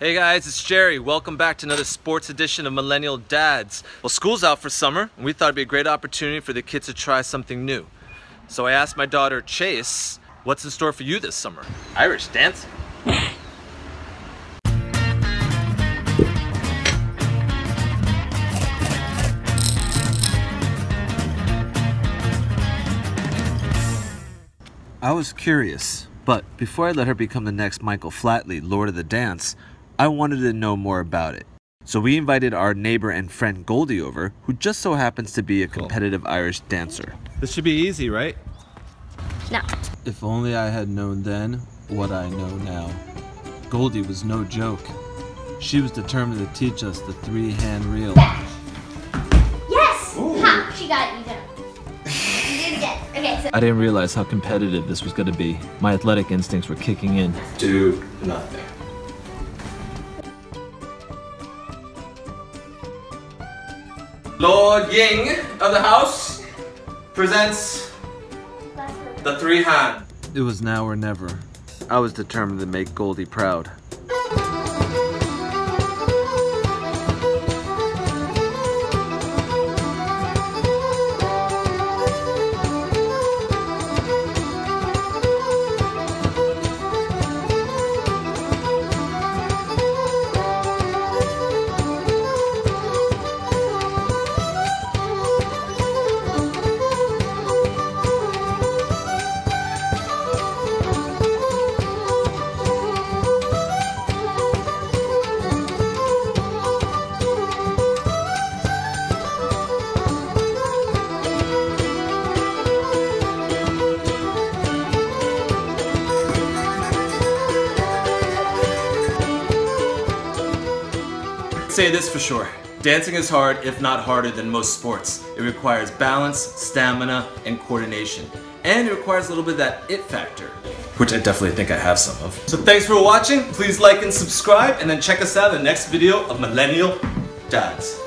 Hey guys, it's Jerry. Welcome back to another sports edition of Millennial Dads. Well, school's out for summer, and we thought it'd be a great opportunity for the kids to try something new. So I asked my daughter, Chase, what's in store for you this summer? Irish dancing. I was curious, but before I let her become the next Michael Flatley, Lord of the Dance, I wanted to know more about it. So we invited our neighbor and friend Goldie over, who just so happens to be a competitive Irish dancer. This should be easy, right? No. If only I had known then what I know now. Goldie was no joke. She was determined to teach us the three hand reel. Yes! Ha! She got it. You did it. It again. Okay, so. I didn't realize how competitive this was going to be. My athletic instincts were kicking in. Do nothing. Lord Ying of the house presents the three hand. It was now or never. I was determined to make Goldie proud. Say this for sure. Dancing is hard, if not harder than most sports. It requires balance, stamina, and coordination. And it requires a little bit of that it factor, which I definitely think I have some of. So thanks for watching. Please like and subscribe, and then check us out in the next video of Millennial Dads.